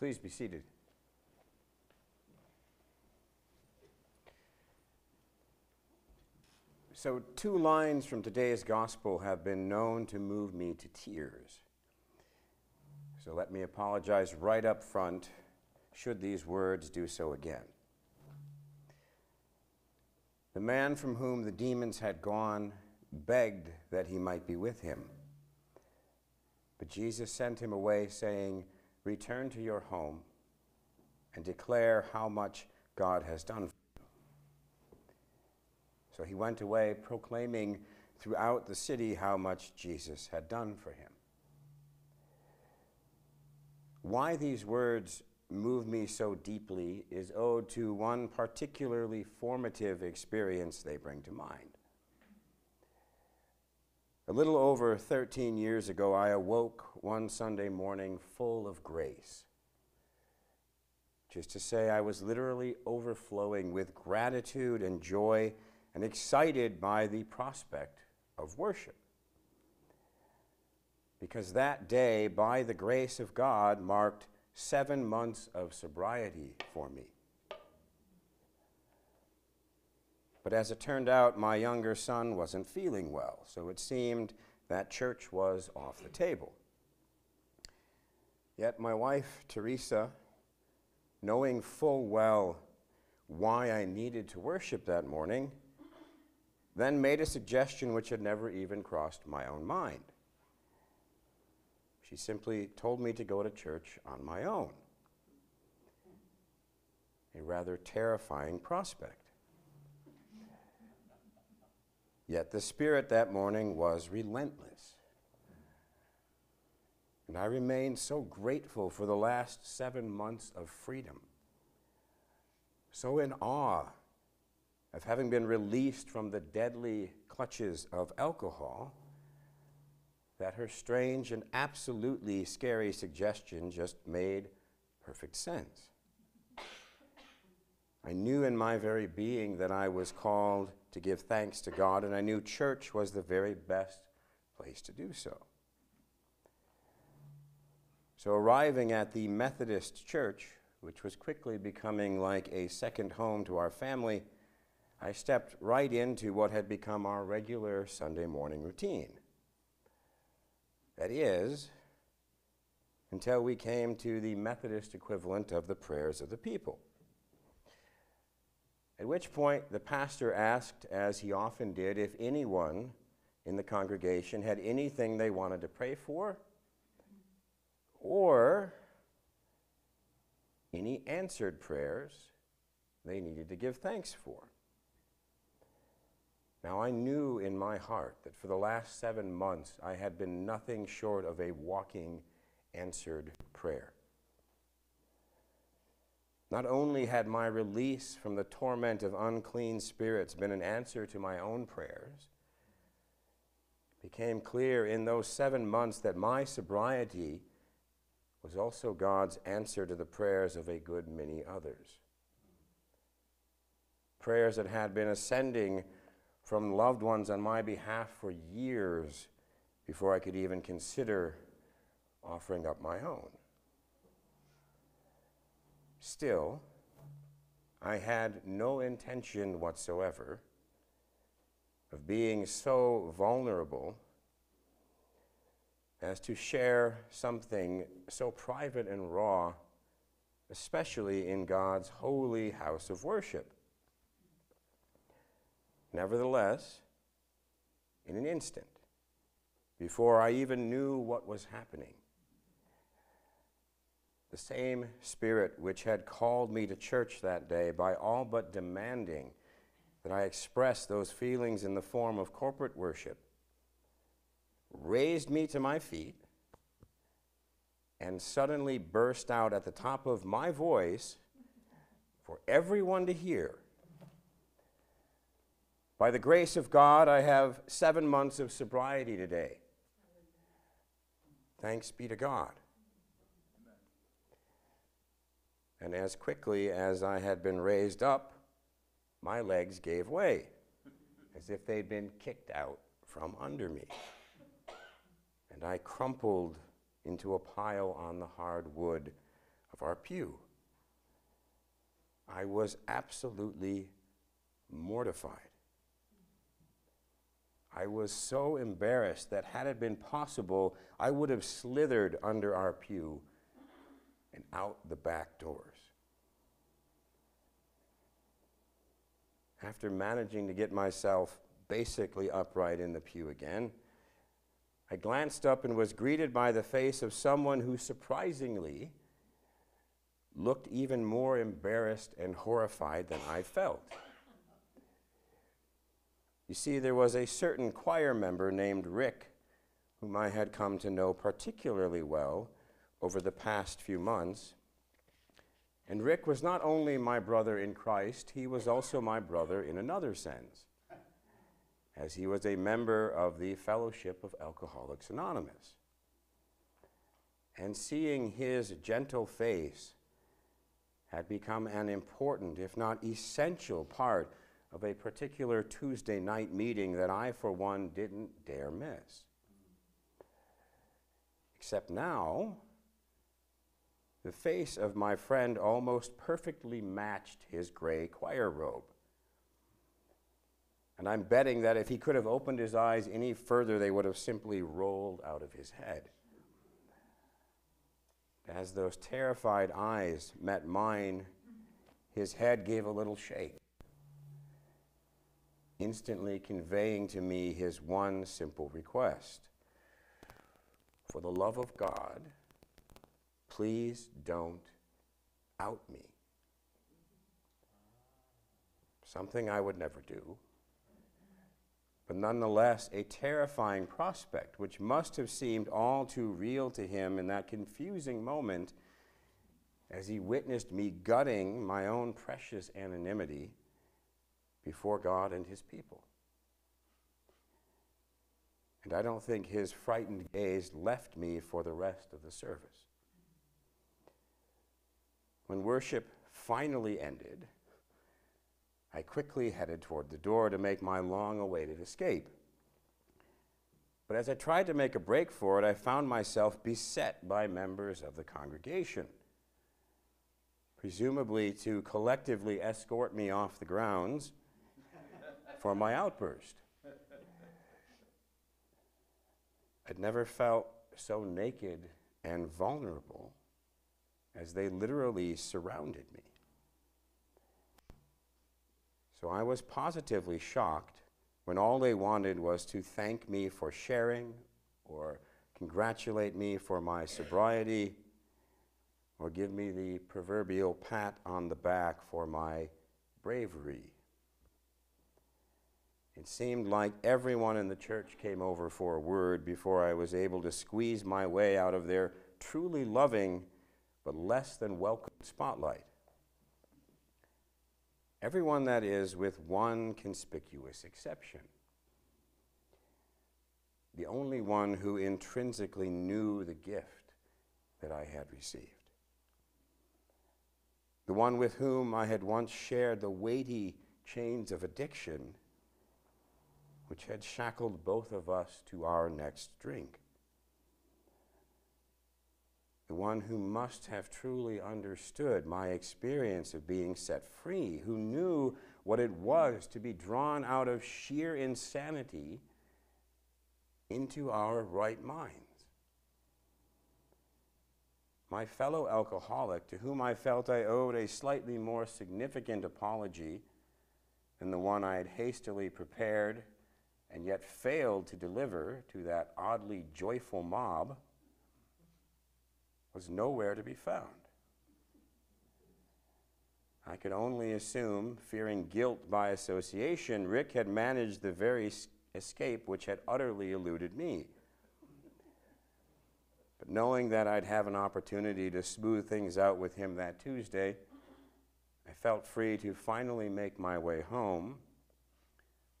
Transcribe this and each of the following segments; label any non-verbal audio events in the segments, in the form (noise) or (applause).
Please be seated. So, two lines from today's gospel have been known to move me to tears. So, let me apologize right up front should these words do so again. The man from whom the demons had gone begged that he might be with him. But Jesus sent him away, saying, Return to your home and declare how much God has done for you. So he went away, proclaiming throughout the city how much Jesus had done for him. Why these words move me so deeply is owed to one particularly formative experience they bring to mind. A little over 13 years ago, I awoke one Sunday morning full of grace. Just to say, I was literally overflowing with gratitude and joy and excited by the prospect of worship. Because that day, by the grace of God, marked seven months of sobriety for me. But as it turned out, my younger son wasn't feeling well, so it seemed that church was off the table. Yet my wife, Teresa, knowing full well why I needed to worship that morning, then made a suggestion which had never even crossed my own mind. She simply told me to go to church on my own. A rather terrifying prospect. Yet the Spirit that morning was relentless. And I remained so grateful for the last seven months of freedom, so in awe of having been released from the deadly clutches of alcohol that her strange and absolutely scary suggestion just made perfect sense. I knew in my very being that I was called to give thanks to God, and I knew church was the very best place to do so. So, arriving at the Methodist church, which was quickly becoming like a second home to our family, I stepped right into what had become our regular Sunday morning routine. That is, until we came to the Methodist equivalent of the prayers of the people. At which point the pastor asked, as he often did, if anyone in the congregation had anything they wanted to pray for or any answered prayers they needed to give thanks for. Now, I knew in my heart that for the last seven months I had been nothing short of a walking answered prayer. Not only had my release from the torment of unclean spirits been an answer to my own prayers, it became clear in those seven months that my sobriety was also God's answer to the prayers of a good many others. Prayers that had been ascending from loved ones on my behalf for years before I could even consider offering up my own. Still, I had no intention whatsoever of being so vulnerable as to share something so private and raw, especially in God's holy house of worship. Nevertheless, in an instant, before I even knew what was happening, the same Spirit which had called me to church that day by all but demanding that I express those feelings in the form of corporate worship raised me to my feet and suddenly burst out at the top of my voice for everyone to hear. By the grace of God, I have seven months of sobriety today. Thanks be to God. And as quickly as I had been raised up, my legs gave way, as if they'd been kicked out from under me. And I crumpled into a pile on the hard wood of our pew. I was absolutely mortified. I was so embarrassed that had it been possible, I would have slithered under our pew and out the back doors. After managing to get myself basically upright in the pew again, I glanced up and was greeted by the face of someone who surprisingly looked even more embarrassed and horrified than I felt. You see, there was a certain choir member named Rick, whom I had come to know particularly well over the past few months. And Rick was not only my brother in Christ, he was also my brother in another sense, as he was a member of the Fellowship of Alcoholics Anonymous. And seeing his gentle face had become an important, if not essential, part of a particular Tuesday night meeting that I, for one, didn't dare miss. Except now, the face of my friend almost perfectly matched his gray choir robe. And I'm betting that if he could have opened his eyes any further, they would have simply rolled out of his head. As those terrified eyes met mine, his head gave a little shake instantly conveying to me his one simple request For the love of God, please don't out me. Something I would never do, but nonetheless a terrifying prospect, which must have seemed all too real to him in that confusing moment as he witnessed me gutting my own precious anonymity before God and his people. And I don't think his frightened gaze left me for the rest of the service. When worship finally ended, I quickly headed toward the door to make my long awaited escape. But as I tried to make a break for it, I found myself beset by members of the congregation, presumably to collectively escort me off the grounds for my outburst. I'd never felt so naked and vulnerable as they literally surrounded me. So I was positively shocked when all they wanted was to thank me for sharing or congratulate me for my sobriety or give me the proverbial pat on the back for my bravery. It seemed like everyone in the church came over for a word before I was able to squeeze my way out of their truly loving but less than welcome spotlight. Everyone, that is, with one conspicuous exception. The only one who intrinsically knew the gift that I had received. The one with whom I had once shared the weighty chains of addiction which had shackled both of us to our next drink. The one who must have truly understood my experience of being set free, who knew what it was to be drawn out of sheer insanity into our right minds. My fellow alcoholic, to whom I felt I owed a slightly more significant apology than the one I had hastily prepared and yet failed to deliver to that oddly joyful mob was nowhere to be found. I could only assume, fearing guilt by association, Rick had managed the very escape which had utterly eluded me. But knowing that I'd have an opportunity to smooth things out with him that Tuesday, I felt free to finally make my way home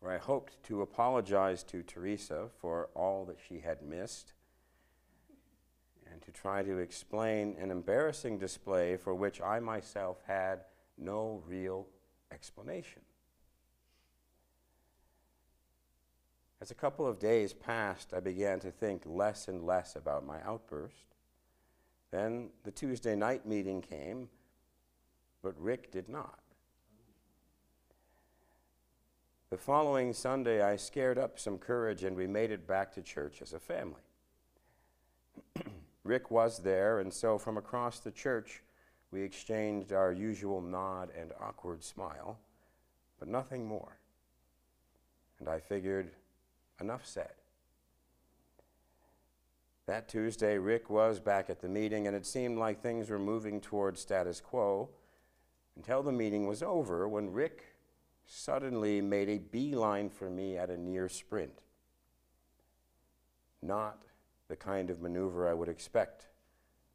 where I hoped to apologize to Teresa for all that she had missed and to try to explain an embarrassing display for which I myself had no real explanation. As a couple of days passed, I began to think less and less about my outburst Then the Tuesday night meeting came, but Rick did not. The following Sunday, I scared up some courage and we made it back to church as a family. (clears throat) Rick was there, and so from across the church, we exchanged our usual nod and awkward smile, but nothing more. And I figured, enough said. That Tuesday, Rick was back at the meeting, and it seemed like things were moving toward status quo until the meeting was over when Rick suddenly made a beeline for me at a near sprint. Not the kind of maneuver I would expect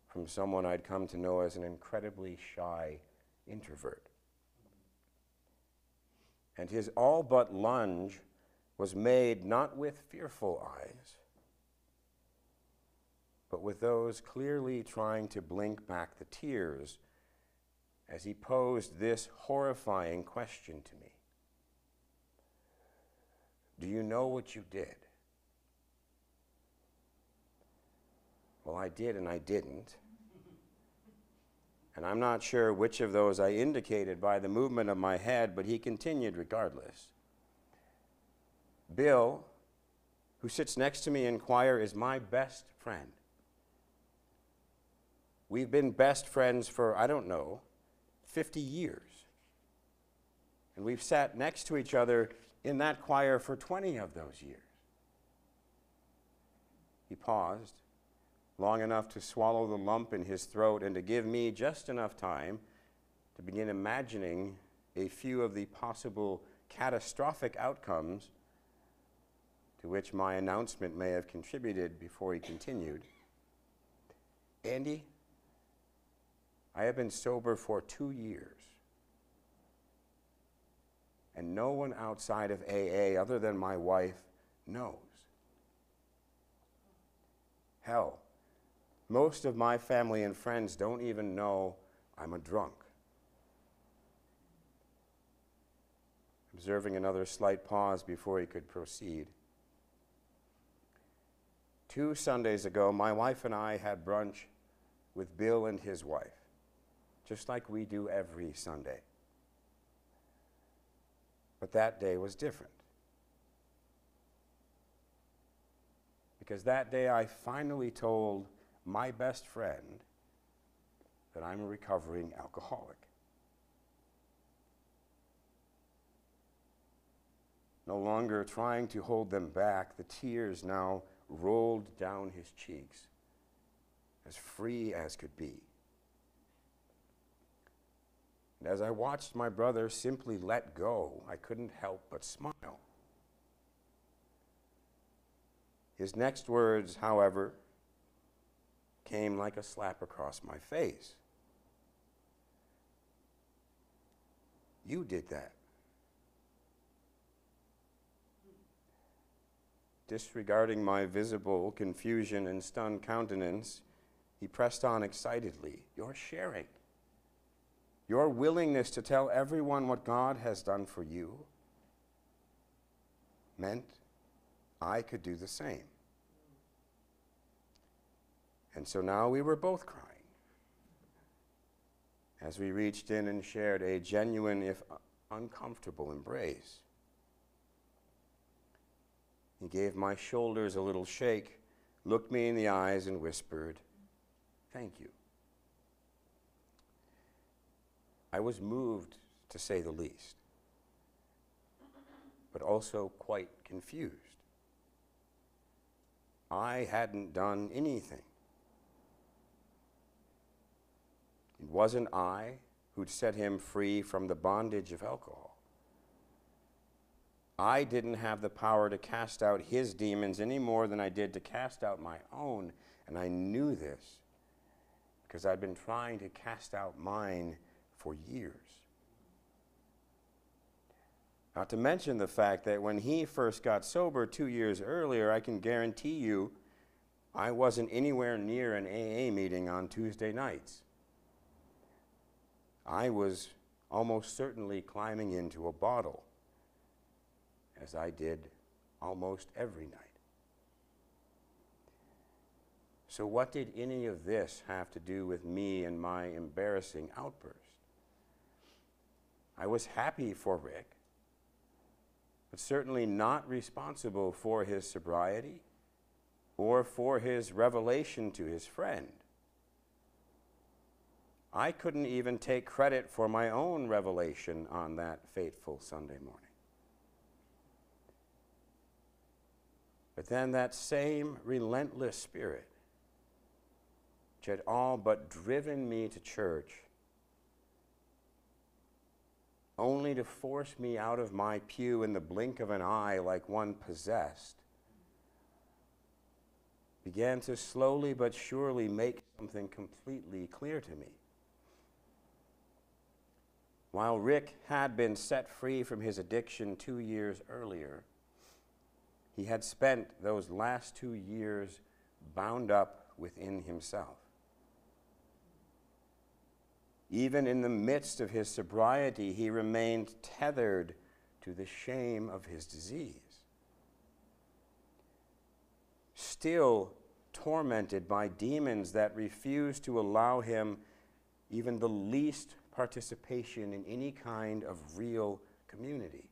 from someone I'd come to know as an incredibly shy introvert. And his all but lunge was made not with fearful eyes, but with those clearly trying to blink back the tears as he posed this horrifying question to me Do you know what you did? Well, I did and I didn't. And I'm not sure which of those I indicated by the movement of my head, but he continued regardless. Bill, who sits next to me in choir, is my best friend. We've been best friends for, I don't know, 50 years. And we've sat next to each other in that choir for 20 of those years. He paused long enough to swallow the lump in his throat and to give me just enough time to begin imagining a few of the possible catastrophic outcomes to which my announcement may have contributed before he continued. Andy, I have been sober for two years. And no one outside of AA, other than my wife, knows. Hell, most of my family and friends don't even know I'm a drunk. Observing another slight pause before he could proceed. Two Sundays ago, my wife and I had brunch with Bill and his wife, just like we do every Sunday. But that day was different. Because that day I finally told my best friend that I'm a recovering alcoholic. No longer trying to hold them back, the tears now rolled down his cheeks, as free as could be. And as I watched my brother simply let go, I couldn't help but smile. His next words, however, came like a slap across my face. You did that. Disregarding my visible confusion and stunned countenance, he pressed on excitedly. You're sharing. Your willingness to tell everyone what God has done for you meant I could do the same. And so now we were both crying as we reached in and shared a genuine, if uncomfortable, embrace. He gave my shoulders a little shake, looked me in the eyes, and whispered, Thank you. I was moved, to say the least, but also quite confused. I hadn't done anything. It wasn't I who'd set him free from the bondage of alcohol. I didn't have the power to cast out his demons any more than I did to cast out my own, and I knew this because I'd been trying to cast out mine for years. Not to mention the fact that when he first got sober two years earlier, I can guarantee you I wasn't anywhere near an AA meeting on Tuesday nights. I was almost certainly climbing into a bottle, as I did almost every night. So, what did any of this have to do with me and my embarrassing outburst? I was happy for Rick, but certainly not responsible for his sobriety or for his revelation to his friend. I couldn't even take credit for my own revelation on that fateful Sunday morning. But then that same relentless spirit, which had all but driven me to church, only to force me out of my pew in the blink of an eye like one possessed, began to slowly but surely make something completely clear to me. While Rick had been set free from his addiction two years earlier, he had spent those last two years bound up within himself. Even in the midst of his sobriety, he remained tethered to the shame of his disease. Still tormented by demons that refused to allow him even the least participation in any kind of real community.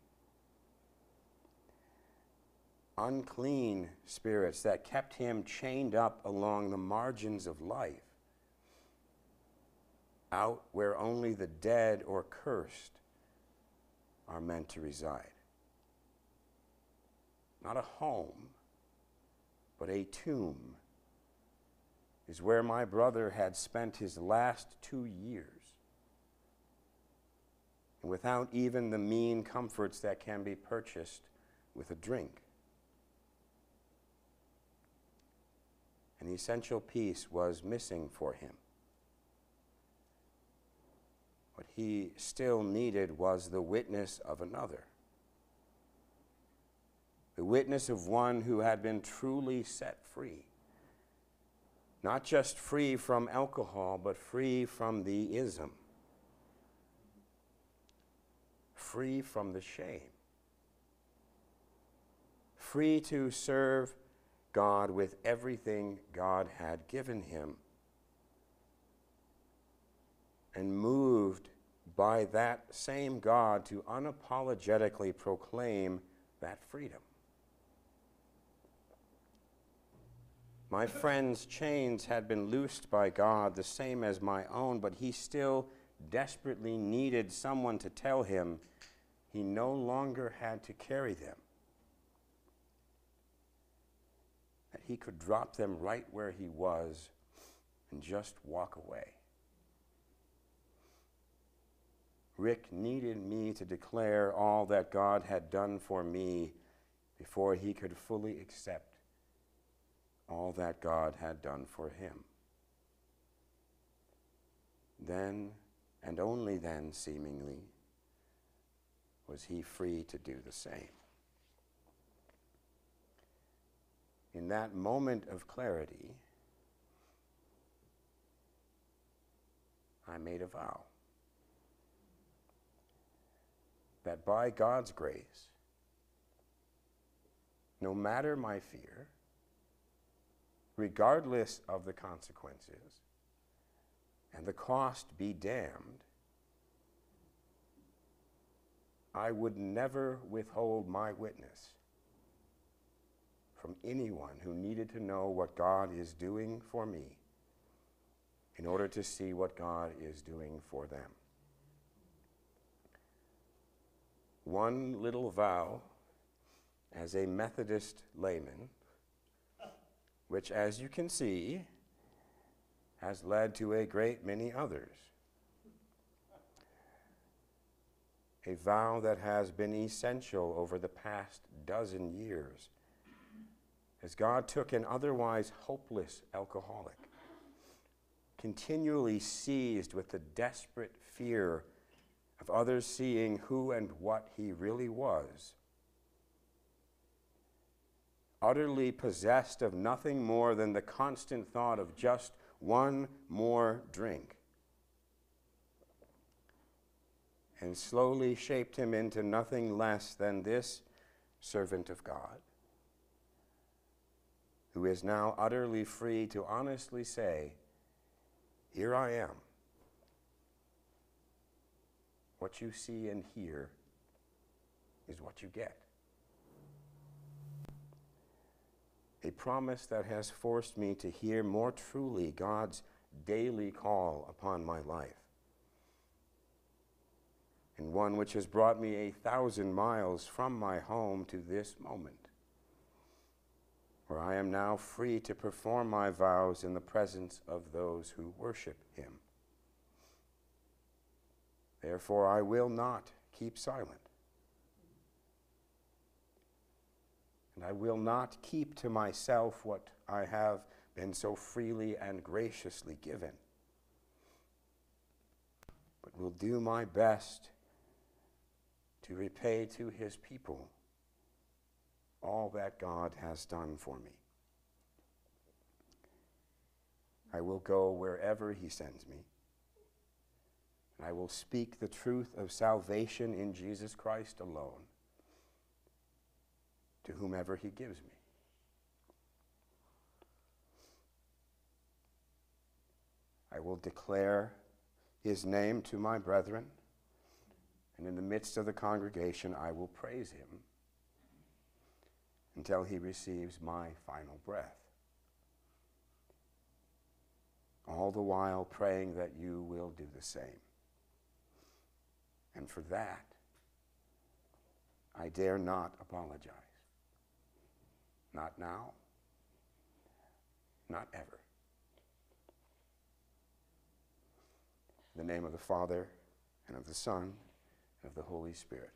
Unclean spirits that kept him chained up along the margins of life, out where only the dead or cursed are meant to reside. Not a home, but a tomb is where my brother had spent his last two years and without even the mean comforts that can be purchased with a drink. An essential piece was missing for him. What he still needed was the witness of another. The witness of one who had been truly set free. Not just free from alcohol, but free from the ism free from the shame, free to serve God with everything God had given him, and moved by that same God to unapologetically proclaim that freedom. My friend's chains had been loosed by God, the same as my own, but he still desperately needed someone to tell him he no longer had to carry them, that he could drop them right where he was and just walk away. Rick needed me to declare all that God had done for me before he could fully accept all that God had done for him. Then, and only then, seemingly, was he free to do the same. In that moment of clarity, I made a vow that by God's grace, no matter my fear, regardless of the consequences, and the cost be damned, I would never withhold my witness from anyone who needed to know what God is doing for me in order to see what God is doing for them. One little vow as a Methodist layman, which, as you can see, has led to a great many others. a vow that has been essential over the past dozen years. As God took an otherwise hopeless alcoholic, continually seized with the desperate fear of others seeing who and what he really was, utterly possessed of nothing more than the constant thought of just one more drink and slowly shaped him into nothing less than this servant of God, who is now utterly free to honestly say, Here I am. What you see and hear is what you get. A promise that has forced me to hear more truly God's daily call upon my life. And one which has brought me a thousand miles from my home to this moment, where I am now free to perform my vows in the presence of those who worship Him. Therefore, I will not keep silent. And I will not keep to myself what I have been so freely and graciously given, but will do my best to repay to his people all that God has done for me. I will go wherever he sends me. And I will speak the truth of salvation in Jesus Christ alone to whomever he gives me. I will declare his name to my brethren, and in the midst of the congregation I will praise him until he receives my final breath. All the while praying that you will do the same. And for that, I dare not apologize. Not now, not ever. In the name of the Father, and of the Son, and of the Holy Spirit.